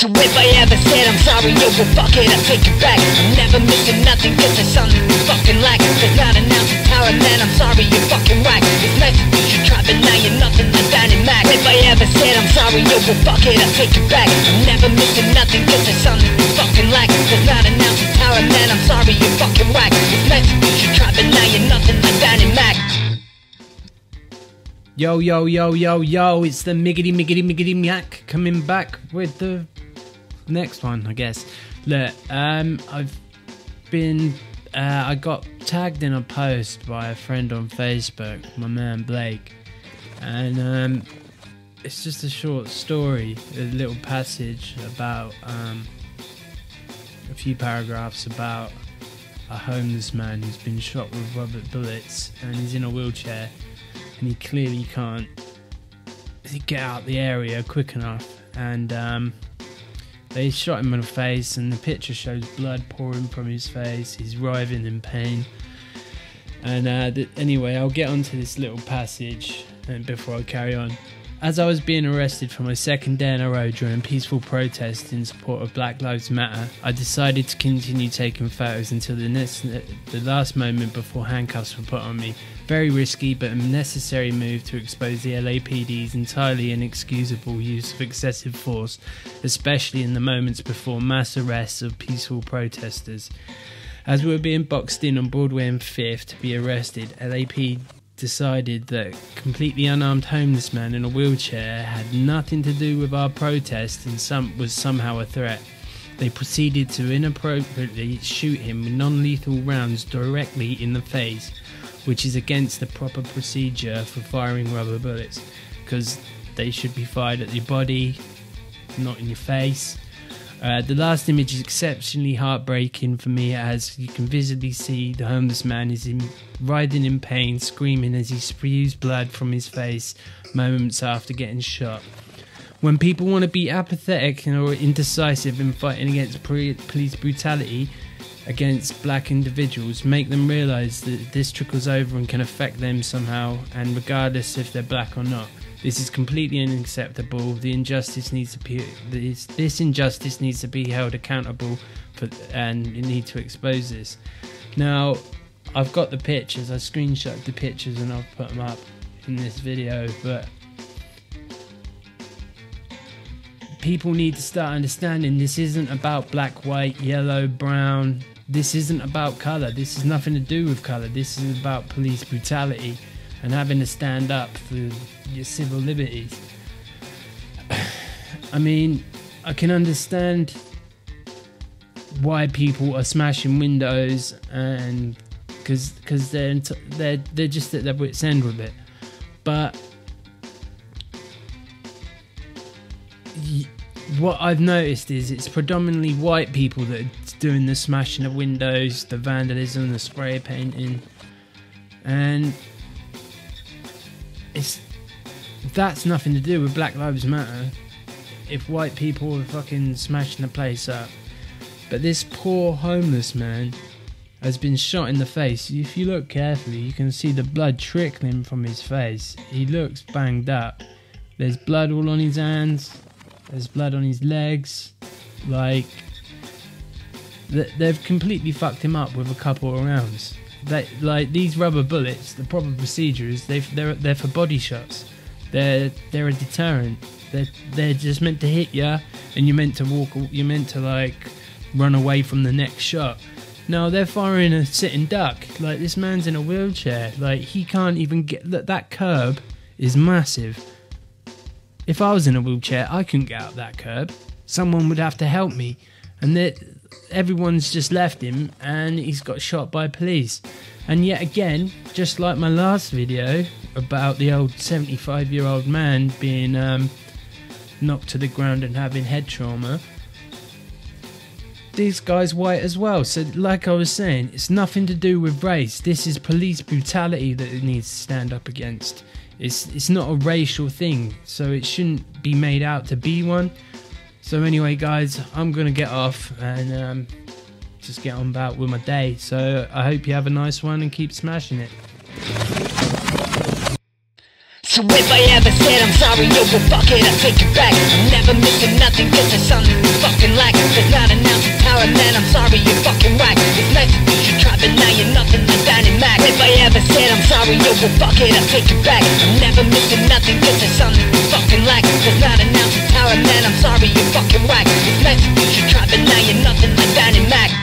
So if I ever said I'm sorry, yo, well fuck it, I take it back. I'm never missing nothing, cause there's something you fucking lack There's not an ounce of talent, man, I'm sorry, you're fucking whack. It's nice to think you try, but now you're nothing like Danny Mac. If I ever said I'm sorry, yo, well fuck it, I take it back. I'm never missing nothing, cause there's something you fucking lack There's Yo, yo, yo, yo, yo, it's the Miggity Miggity Miggity Mac coming back with the next one, I guess. Look, um, I've been, uh, I got tagged in a post by a friend on Facebook, my man Blake, and um, it's just a short story, a little passage about um, a few paragraphs about a homeless man who's been shot with rubber bullets and he's in a wheelchair and he clearly can't get out the area quick enough. And um, they shot him in the face, and the picture shows blood pouring from his face. He's writhing in pain. And uh, th- anyway, I'll get onto this little passage before I carry on. As I was being arrested for my second day in a row during peaceful protest in support of Black Lives Matter, I decided to continue taking photos until the, next, the last moment before handcuffs were put on me. Very risky but a necessary move to expose the LAPD's entirely inexcusable use of excessive force, especially in the moments before mass arrests of peaceful protesters. As we were being boxed in on Broadway and Fifth to be arrested, LAPD decided that completely unarmed homeless man in a wheelchair had nothing to do with our protest and some was somehow a threat. They proceeded to inappropriately shoot him with non-lethal rounds directly in the face, which is against the proper procedure for firing rubber bullets, because they should be fired at your body, not in your face. Uh, the last image is exceptionally heartbreaking for me as you can visibly see the homeless man is in, writhing in pain, screaming as he spews blood from his face moments after getting shot. When people want to be apathetic or indecisive in fighting against police brutality against black individuals, make them realise that this trickles over and can affect them somehow, and regardless if they're black or not. This is completely unacceptable. The injustice needs to be this, this injustice needs to be held accountable for, and you need to expose this. Now, I've got the pictures. I screenshot the pictures and I've put them up in this video. But people need to start understanding this isn't about black, white, yellow, brown. This isn't about color. This has nothing to do with color. This is about police brutality and having to stand up for your civil liberties. I mean, I can understand why people are smashing windows and because because they're they're they're just at their wits end with it, but what I've noticed is it's predominantly white people that are doing the smashing of windows, the vandalism, the spray painting, and it's that's nothing to do with Black Lives Matter. If white people are fucking smashing the place up, but this poor homeless man has been shot in the face. If you look carefully, you can see the blood trickling from his face. He looks banged up. There's blood all on his hands. There's blood on his legs. Like they've completely fucked him up with a couple of rounds. Like these rubber bullets, the proper procedure is they they're they're for body shots. They're they're a deterrent. They're they're just meant to hit you, and you're meant to walk. You're meant to like run away from the next shot. No, they're firing a sitting duck. Like this man's in a wheelchair. Like he can't even get. Look, that curb is massive. If I was in a wheelchair, I couldn't get out that curb. Someone would have to help me, and that everyone's just left him, and he's got shot by police. And yet again, just like my last video about the old 75 year old man being um, knocked to the ground and having head trauma, this guy's white as well. So, like I was saying, it's nothing to do with race. This is police brutality that it needs to stand up against. It's it's not a racial thing, so it shouldn't be made out to be one. So anyway, guys, I'm gonna get off and um, just get on about with my day. So I hope you have a nice one and keep smashing it. So if I ever said I'm sorry, fuck it, I take it back. Never missing nothing, cause there's something you fucking lack There's not an ounce of power, man, I'm sorry, you're fucking whack It's nice you try, but now you're nothing but Danny Mac. If I ever said I'm sorry, fuck it, I take it back. Never missing nothing, cause there's something you fucking lack There's not an ounce of worth I'm sorry you're fucking whack Flex, you should drop it now, you're nothing like Danny Mac.